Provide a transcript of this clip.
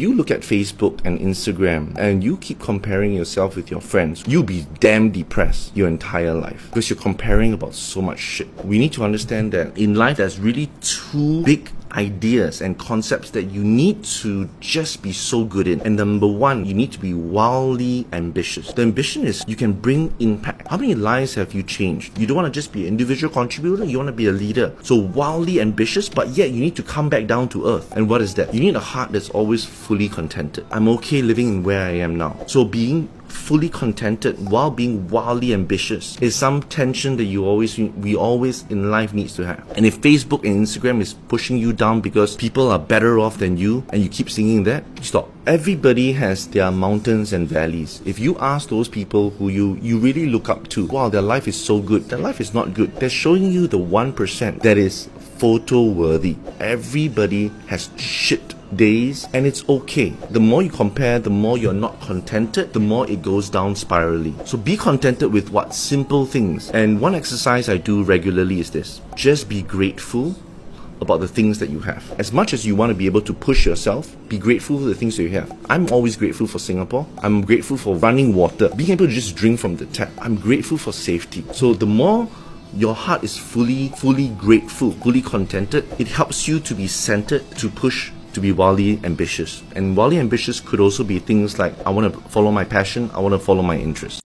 You look at Facebook and Instagram and you keep comparing yourself with your friends, you'll be damn depressed your entire life because you're comparing about so much shit. We need to understand that in life there's really two big ideas and concepts that you need to just be so good in. And number one, you need to be wildly ambitious. The ambition is you can bring impact. How many lives have you changed? You don't want to just be an individual contributor, you want to be a leader. So wildly ambitious, but yet you need to come back down to earth. And what is that? You need a heart that's always fully contented. I'm okay living in where I am now. So being fully contented while being wildly ambitious is some tension that you always we always in life needs to have. And if Facebook and Instagram is pushing you down because people are better off than you and you keep singing that, stop. Everybody has their mountains and valleys. If you ask those people who you you really look up to, wow, their life is so good. Their life is not good. They're showing you the 1% that is photo worthy. Everybody has shit days and it's okay. The more you compare, the more you're not contented, the more it goes down spirally. So be contented with what simple things. And one exercise I do regularly is this. Just be grateful about the things that you have. As much as you want to be able to push yourself, be grateful for the things that you have. I'm always grateful for Singapore. I'm grateful for running water, being able to just drink from the tap. I'm grateful for safety. So the more your heart is fully, fully grateful, fully contented, it helps you to be centered to push to be wildly ambitious. And wildly ambitious could also be things like I want to follow my passion, I want to follow my interest.